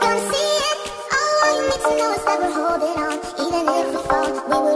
gonna see it. Oh, you to know is that we're holding on. Even if we fall, we will.